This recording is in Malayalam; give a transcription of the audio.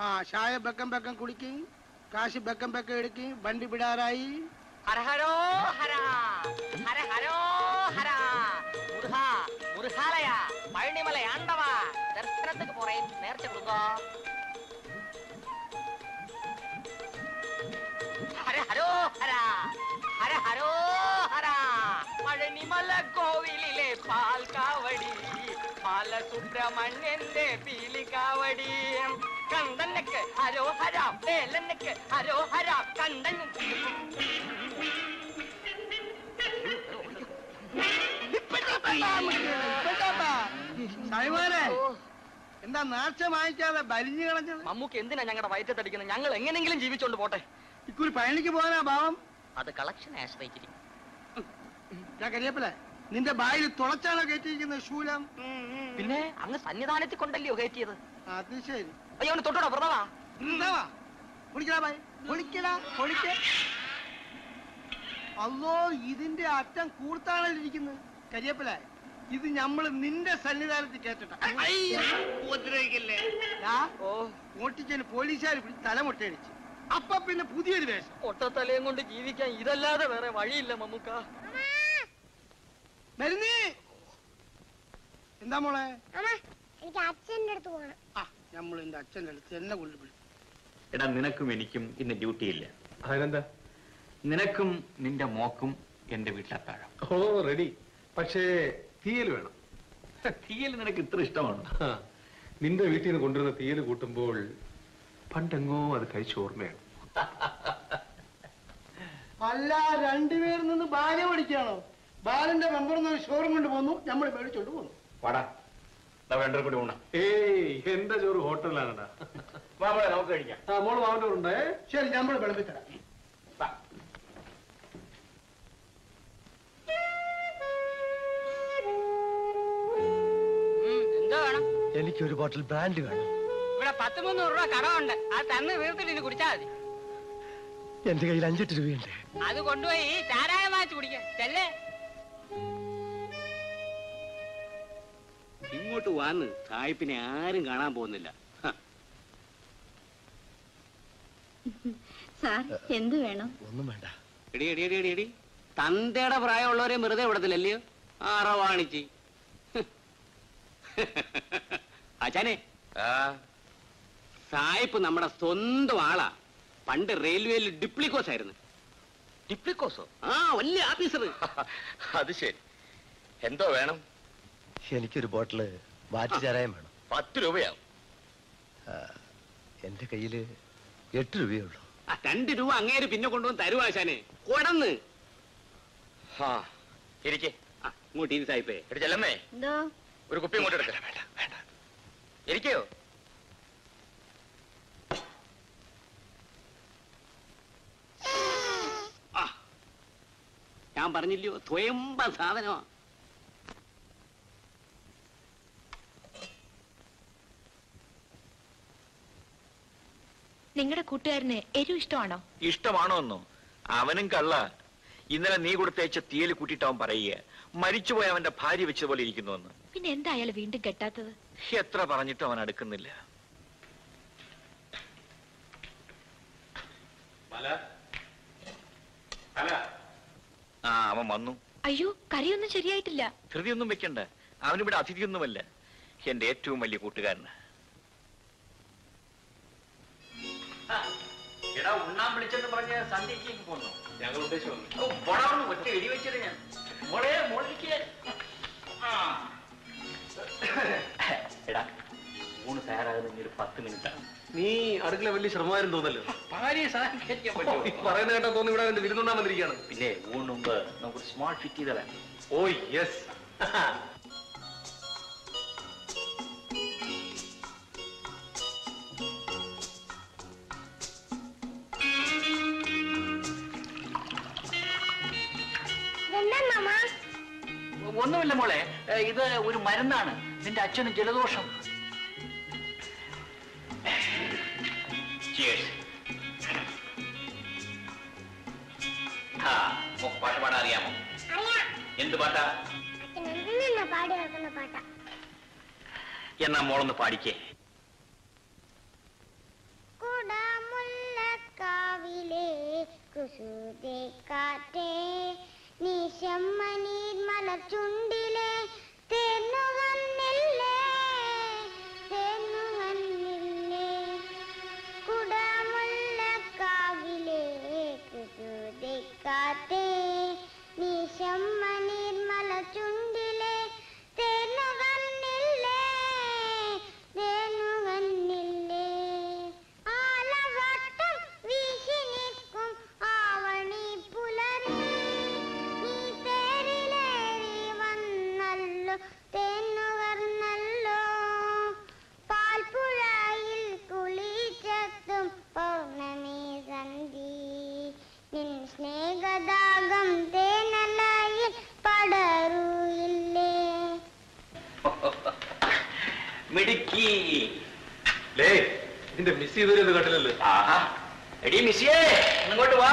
சாய பக்கம் பக்கம் குடிக்கும் காசு பக்கம் பக்கம் எடுக்கும் வண்டி பிடாராயி. ஹரஹரோ ஹரா. ஹரஹரோ ஹரா. முருகா முருகாலயா. பழனிமலை ஆண்டவா. தரிசனத்துக்கு போறேன். நேரத்தை கொடுங்க. ஹரஹரோ ஹரா. ஹரஹரோ ஹரா. பழனிமலை கோவிலிலே பால் காவடி. பால சுப்பிரமணியன் பீலி காவடி. കണ്ടനക്ക് ഹരോ ഹര വേലനക്ക് ഹരോ ഹര കണ്ടൻ എന്താ നാർച്ച വാങ്ങിക്കാതെ ബലിഞ്ഞു കളഞ്ഞത് മമ്മൂക്ക് എന്തിനാ ഞങ്ങളുടെ വയറ്റത്തടിക്കുന്നത്? ഞങ്ങൾ എങ്ങനെങ്കിലും ജീവിച്ചോണ്ട് പോട്ടെ. ഇക്കുറി പഴനിക്ക് പോകാനാ ഭാവം അത് കളക്ഷനെ ആശ്രയിച്ചിരിക്കും ഞാൻ കരിയപ്പല്ലേ നിന്റെ ബായിൽ തുളച്ചാണോ കയറ്റിയിരിക്കുന്നത് ശൂലം? പിന്നെ അങ്ങ് സന്നിധാനത്തിൽ കൊണ്ടല്ലയോ കയറ്റിയത്? അത് ശരി. പൊളിക്കടാ ബായ് പൊളിക്കടാ പൊളിക്ക അല്ലോ ഇതിന്റെ അറ്റം കൂർത്താണല്ലിരിക്കുന്നത് കരിയപ്പല ഇത് നമ്മൾ നിന്റെ സന്നിധാനത്തിൽ കേട്ടിട്ടാ ഉപദ്രവിക്കല്ലേ? ഓ. ഓട്ടിച്ചതിന് പോലീസുകാർ തലമുട്ടയടിച്ച് അപ്പൊ പിന്നെ പുതിയൊരു വേഷം. ഒട്ടത്തലയും കൊണ്ട് ജീവിക്കാൻ ഇതല്ലാതെ വേറെ വഴിയില്ല മമ്മൂക്ക. മരുന്നേ! എന്താ മോളെ? അമ്മ എനിക്ക് അച്ഛന്റെ അടുത്ത് പോകണം ആ. നമ്മൾ എന്റെ അച്ഛന്റെ അടുത്ത് എന്നെ കൊണ്ടുപോയി എടാ നിനക്കും എനിക്കും ഇന്ന് ഡ്യൂട്ടി ഇല്ല. അതിനെന്താ? നിനക്കും നിന്റെ മോക്കും എന്റെ വീട്ടിലെത്താഴം. ഓ റെഡി പക്ഷേ തീയൽ വേണം. തീയൽ നിനക്ക് ഇത്ര ഇഷ്ടമാണ്? നിന്റെ വീട്ടിൽ നിന്ന് കൊണ്ടുവരുന്ന തീയൽ കൂട്ടുമ്പോൾ പണ്ടെങ്ങോ അത് കഴിച്ച ഓർമ്മയാണ്. അല്ല രണ്ടുപേരിൽ നിന്ന് ബാല്യം പഠിക്കുകയാണോ? ബാലന്റെ മെമ്പർ ഷോറും കൊണ്ട് പോന്നു നമ്മൾ മേടിച്ചോണ്ട് പോന്നു. വാടാ വേണ്ട കൂടി ഉണ്ണ ഏയ് എന്റെ ചോറ് ഹോട്ടലിലാണടാ. വാ മോളെ നമുക്ക് കഴിക്കാം. ആ മോൾ മാവന്റെ ഉണ്ടേ. ശരി നമ്മൾ വിളമ്പിത്തരാം വാ. ഒരു ബോട്ടിൽ ബ്രാൻഡ് വേണം. ഇവിടെ പത്ത് മുന്നൂറ് രൂപ കടമുണ്ട് അത് തന്ന് വീർത്തിട്ട് ഇനി കുടിച്ചാൽ മതി. എന്റെ കയ്യിൽ അഞ്ചെട്ട് രൂപയുണ്ട്. അത് കൊണ്ടുപോയി ചാരായ മാച്ച് കുടിക്കാം. ചെല്ലേ? ഇങ്ങോട്ട് വന്ന് സായിപ്പിനെ ആരും കാണാൻ പോകുന്നില്ല. സാർ എന്തു വേണം? ഒന്നും വേണ്ട. എടി എടി എടി എടി എടി. തന്തയുടെ പ്രായമുള്ളവരെ വെറുതെ വിടത്തില്ലല്ലയോ? ആറവാണിച്ച്. അച്ഛനെ സായിപ്പ് നമ്മുടെ സ്വന്തം ആളാ. പണ്ട് റെയിൽവേയിൽ ഡിപ്ലിക്കോസ് ആയിരുന്നു ഡിപ്ലിക്കോസോ? ആ വലിയ ഓഫീസർ അത് ശരി. എന്തോ വേണം? എനിക്കൊരു ബോട്ടിൽ വാറ്റ് ചാരായം വേണം. പത്ത് രൂപയാവും. എന്റെ കയ്യിൽ എട്ട് രൂപയേ ഉള്ളൂ. ആ രണ്ട് രൂപ അങ്ങേര് പിന്നെ കൊണ്ടുവന്ന് തരുവാശാനെ കൊടന്ന്. ആ ഇരിക്കേ. ആ ഇങ്ങോട്ട് ഇരി സായിപ്പേ. എടി ചെല്ലമ്മേ. എന്തോ? ഒരു കുപ്പി ഇങ്ങോട്ട് എടുക്ക. വേണ്ട വേണ്ട ഇരിക്കയോ ആ ഞാൻ പറഞ്ഞില്ലയോ? സ്വയംബ സാധനമാ. നിങ്ങളുടെ കൂട്ടുകാരന് എരിവ് ഇഷ്ടമാണോ? ഇഷ്ടമാണോ എന്നോ അവനും കള്ള. ഇന്നലെ നീ കൊടുത്തയച്ച തീയൽ കൂട്ടിയിട്ട് അവൻ പറയുക മരിച്ചുപോയ അവന്റെ ഭാര്യ വെച്ചതുപോലെ ഇരിക്കുന്നു എന്ന് പിന്നെ എന്തായാലും അയാൾ വീണ്ടും കെട്ടാത്തത്? എത്ര പറഞ്ഞിട്ടും അവൻ അടുക്കുന്നില്ല. ആ അവൻ വന്നു. അയ്യോ കറിയൊന്നും ശരിയായിട്ടില്ല. ധൃതിയൊന്നും വെക്കണ്ട. അവനിവിടെ അതിഥിയൊന്നുമല്ല. എന്റെ ഏറ്റവും വലിയ കൂട്ടുകാരന്. ഉണ്ണാൻ വിളിച്ചെന്ന് പറഞ്ഞ് സന്ധ്യക്ക് പോന്നു. ഞങ്ങൾ ഉദ്ദേശിച്ചു ഒന്ന് ഒറ്റ എഴുതി വെച്ചത് ഞാൻ മോളെ മോളിക്ക് മൂന്ന് എടാ ഊണ് തയ്യാറാകുന്ന ഇനി ഒരു പത്ത് മിനിറ്റ്. ആണ് നീ അടുക്കള വലിയ ശ്രമമായിരുന്നു തോന്നല്ലോ. ഭാര്യയെ സഹായിക്കാൻ ഓ, പറ്റുമോ? ഈ പറയുന്ന കേട്ടാ തോന്നി ഇവിടെ വിരുന്നുണ്ടാൻ വന്നിരിക്കുകയാണ്. പിന്നെ ഊണ് മുമ്പ് നമുക്ക് സ്മാർട്ട് ഫിറ്റ് ചെയ്തതാണ് ഓ യെസ് ഒന്നുമില്ല മോളെ. ഇത് ഒരു മരുന്നാണ്. നിന്റെ അച്ഛന് ജലദോഷം. പാട്ട് പാടാൻ അറിയാമോ? എന്ത് പാട്ടാ? എന്നാ മോളൊന്ന് പാടിക്കേ. കുടമുള്ള കാവിലെ കുസൂതെ കാറ്റേ നീശം മനീർ മലർ ചുണ്ടിൽ മിടുക്കി. ഇതിന്റെ മിസ് ചെയ്തത് കണ്ടില്ലല്ലോ. എടി മിസ്സിയേ ഇങ്ങോട്ട് വാ.